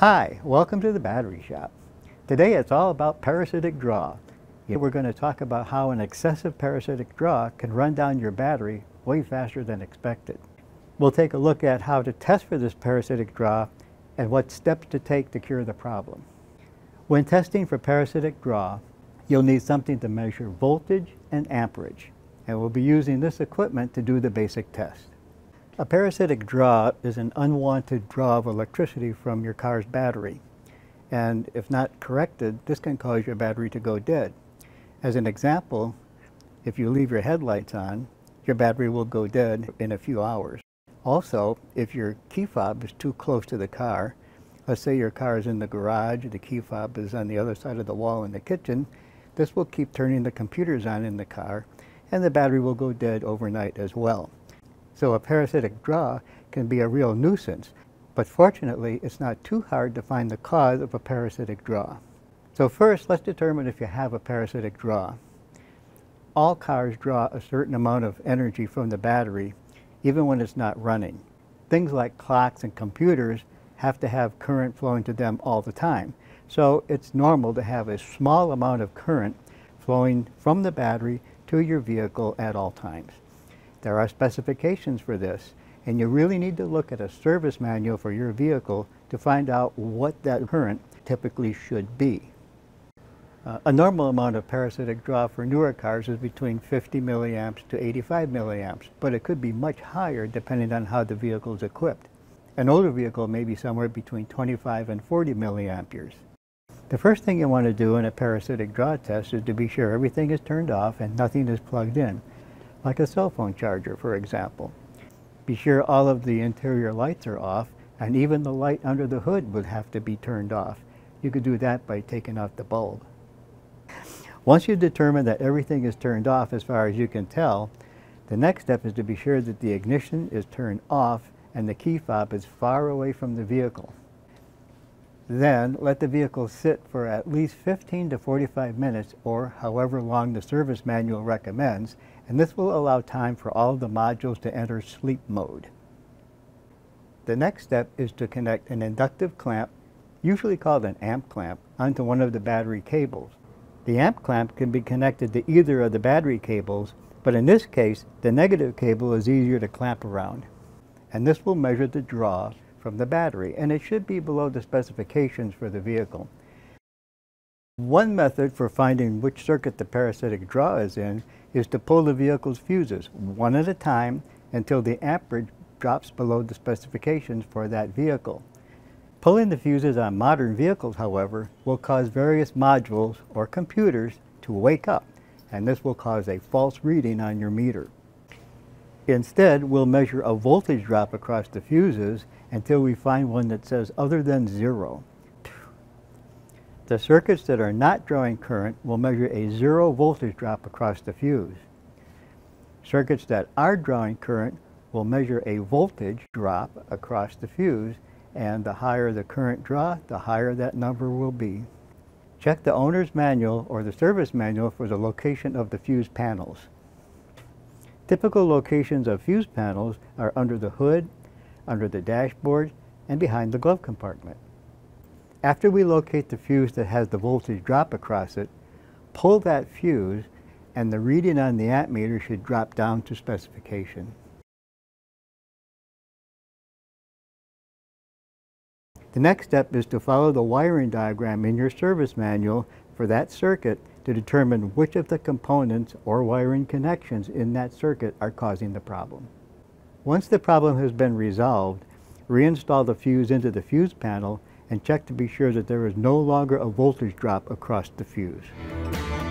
Hi, welcome to the Battery Shop. Today it's all about parasitic draw. We're going to talk about how an excessive parasitic draw can run down your battery way faster than expected. We'll take a look at how to test for this parasitic draw and what steps to take to cure the problem. When testing for parasitic draw, you'll need something to measure voltage and amperage, and we'll be using this equipment to do the basic test. A parasitic draw is an unwanted draw of electricity from your car's battery. And if not corrected, this can cause your battery to go dead. As an example, if you leave your headlights on, your battery will go dead in a few hours. Also, if your key fob is too close to the car, let's say your car is in the garage, the key fob is on the other side of the wall in the kitchen, this will keep turning the computers on in the car, and the battery will go dead overnight as well. So a parasitic draw can be a real nuisance, but fortunately it's not too hard to find the cause of a parasitic draw. So first, let's determine if you have a parasitic draw. All cars draw a certain amount of energy from the battery, even when it's not running. Things like clocks and computers have to have current flowing to them all the time. So it's normal to have a small amount of current flowing from the battery to your vehicle at all times. There are specifications for this, and you really need to look at a service manual for your vehicle to find out what that current typically should be. Uh, a normal amount of parasitic draw for newer cars is between 50 milliamps to 85 milliamps, but it could be much higher depending on how the vehicle is equipped. An older vehicle may be somewhere between 25 and 40 milliamperes. The first thing you want to do in a parasitic draw test is to be sure everything is turned off and nothing is plugged in, like a cell phone charger, for example. Be sure all of the interior lights are off, and even the light under the hood would have to be turned off. You could do that by taking out the bulb. Once you determine that everything is turned off as far as you can tell, the next step is to be sure that the ignition is turned off and the key fob is far away from the vehicle. Then let the vehicle sit for at least 15 to 45 minutes or however long the service manual recommends, and this will allow time for all of the modules to enter sleep mode. The next step is to connect an inductive clamp, usually called an amp clamp, onto one of the battery cables. The amp clamp can be connected to either of the battery cables, but in this case, the negative cable is easier to clamp around. And this will measure the draw from the battery, and it should be below the specifications for the vehicle. One method for finding which circuit the parasitic draw is in is to pull the vehicle's fuses one at a time until the amperage drops below the specifications for that vehicle. Pulling the fuses on modern vehicles, however, will cause various modules or computers to wake up, and this will cause a false reading on your meter. Instead, we'll measure a voltage drop across the fuses until we find one that says other than zero. The circuits that are not drawing current will measure a zero voltage drop across the fuse. Circuits that are drawing current will measure a voltage drop across the fuse and the higher the current draw, the higher that number will be. Check the owner's manual or the service manual for the location of the fuse panels. Typical locations of fuse panels are under the hood, under the dashboard, and behind the glove compartment. After we locate the fuse that has the voltage drop across it, pull that fuse and the reading on the amp meter should drop down to specification. The next step is to follow the wiring diagram in your service manual for that circuit to determine which of the components or wiring connections in that circuit are causing the problem. Once the problem has been resolved, reinstall the fuse into the fuse panel and check to be sure that there is no longer a voltage drop across the fuse.